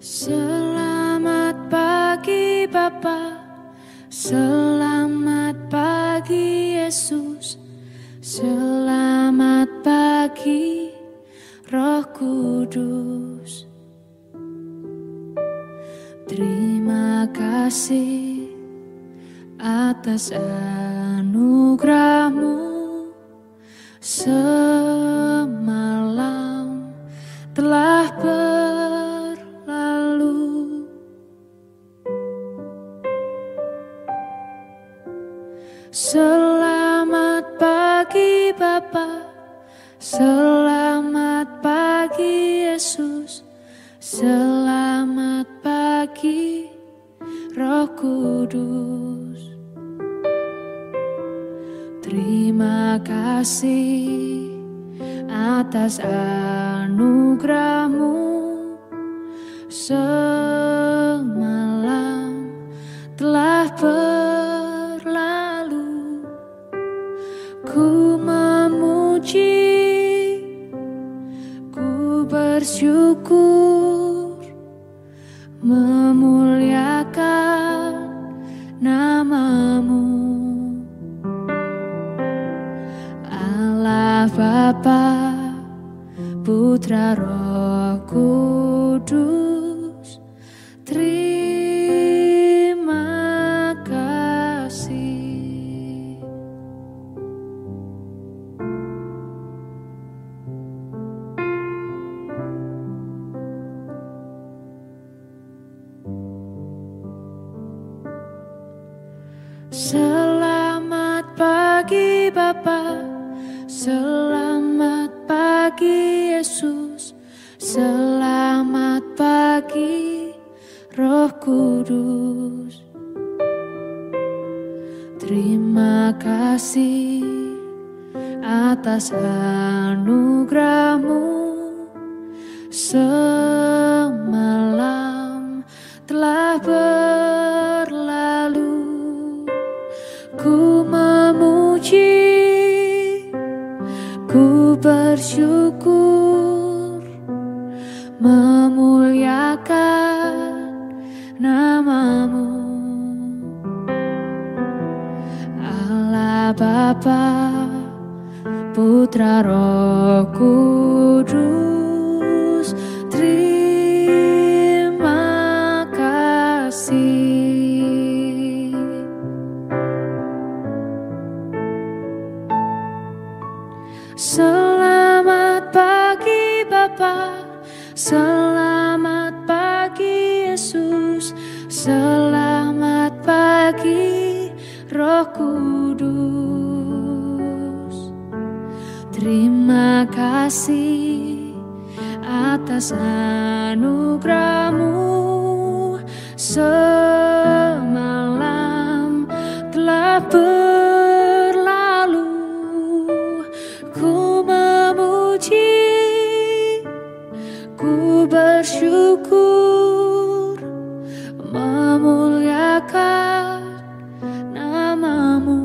Selamat pagi Bapa, selamat pagi Yesus, selamat pagi Roh Kudus. Terima kasih atas anugerahmu. Semalam pagi Bapa, selamat pagi Yesus, selamat pagi Roh Kudus. Terima kasih atas anugerahmu semalam bersyukur, memuliakan namamu. Allah Bapa, Putra Roh Kudus, Selamat pagi Bapa, selamat pagi Yesus, selamat pagi Roh Kudus. Terima kasih atas anugerahmu. semalam memuji, ku bersyukur, memuliakan namamu. Allah Bapa, Putra Roh Kudus, Bapa, selamat pagi Yesus, selamat pagi Roh Kudus. Terima kasih atas anugerahmu semalam telah berlalu. Bersyukur, memuliakan namamu.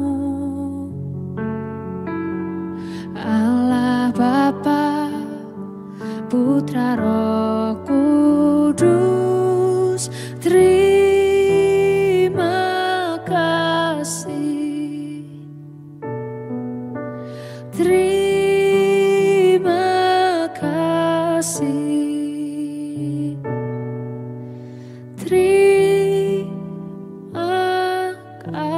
Allah Bapa, Putra Roh Kudus, terima I